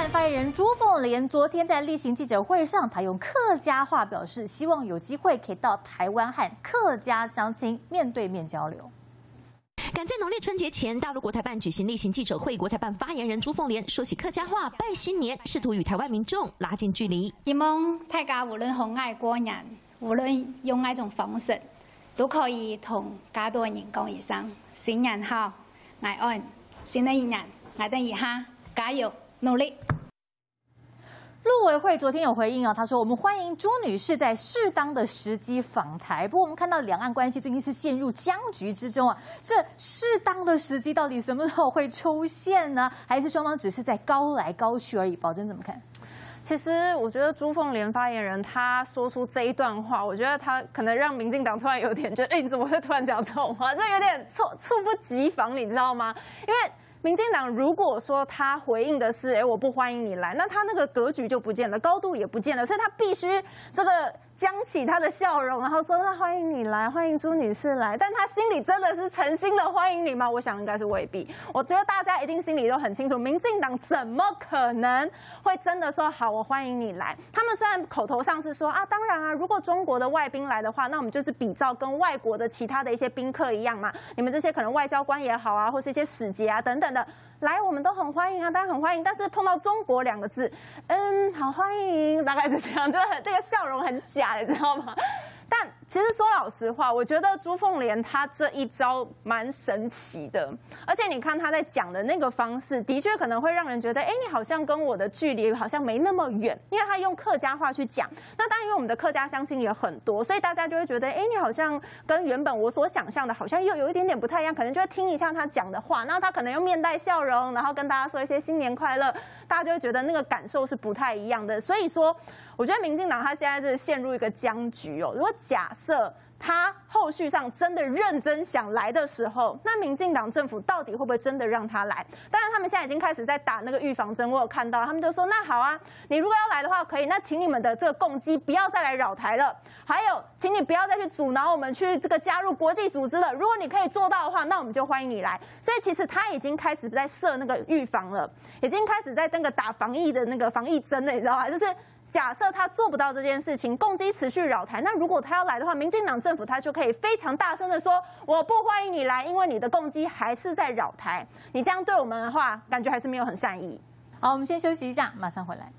办发言人朱凤莲昨天在例行记者会上，他用客家话表示，希望有机会可以到台湾和客家乡亲面对面交流。赶在农历春节前，大陆国台办举行例行记者会，国台办发言人朱凤莲说起客家话拜新年，试图与台湾民众拉近距离。希望大家无论红爱过年，无论用哪种方式，都可以同加多人讲一声新年好，爱安，新的一年，爱等一下。加油，努力！陆委会昨天有回应啊，他说我们欢迎朱女士在适当的时机访台。不过我们看到两岸关系最近是陷入僵局之中啊，这适当的时机到底什么时候会出现呢？还是双方只是在高来高去而已？宝珍怎么看？其实我觉得朱凤莲发言人他说出这一段话，我觉得他可能让民进党突然有点觉得，哎，你怎么会突然讲这种话？这有点猝猝不及防，你知道吗？因为。民进党如果说他回应的是，哎，我不欢迎你来，那他那个格局就不见了，高度也不见了，所以他必须这个。僵起他的笑容，然后说：“ 那欢迎你来，欢迎朱女士来。”但他心里真的是诚心的欢迎你吗？我想应该是未必。我觉得大家一定心里都很清楚，民进党怎么可能会真的说好我欢迎你来？他们虽然口头上是说啊，当然啊，如果中国的外宾来的话，那我们就是比照跟外国的其他的一些宾客一样嘛。你们这些可能外交官也好啊，或是一些使节啊等等的来，我们都很欢迎啊，大家很欢迎。但是碰到中国两个字，嗯，好欢迎，大概是这样，就很这个笑容很假。你 知道吗？但其实说老实话，我觉得朱凤莲她这一招蛮神奇的，而且你看她在讲的那个方式，的确可能会让人觉得，哎，你好像跟我的距离好像没那么远，因为她用客家话去讲。那当然，因为我们的客家乡亲也很多，所以大家就会觉得，哎，你好像跟原本我所想象的，好像又有一点点不太一样，可能就会听一下他讲的话，那他可能又面带笑容，然后跟大家说一些新年快乐，大家就会觉得那个感受是不太一样的。所以说，我觉得民进党他现在是陷入一个僵局哦。如果假设他后续上真的认真想来的时候，那民进党政府到底会不会真的让他来？当然，他们现在已经开始在打那个预防针。我有看到，他们就说：“那好啊，你如果要来的话，可以。那请你们的这个共机不要再来扰台了。还有，请你不要再去阻挠我们去这个加入国际组织了。如果你可以做到的话，那我们就欢迎你来。所以，其实他已经开始在设那个预防了，已经开始在那个打防疫的那个防疫针了，你知道吗？就是。假设他做不到这件事情，攻击持续扰台，那如果他要来的话，民进党政府他就可以非常大声的说：“我不欢迎你来，因为你的攻击还是在扰台。”你这样对我们的话，感觉还是没有很善意。好，我们先休息一下，马上回来。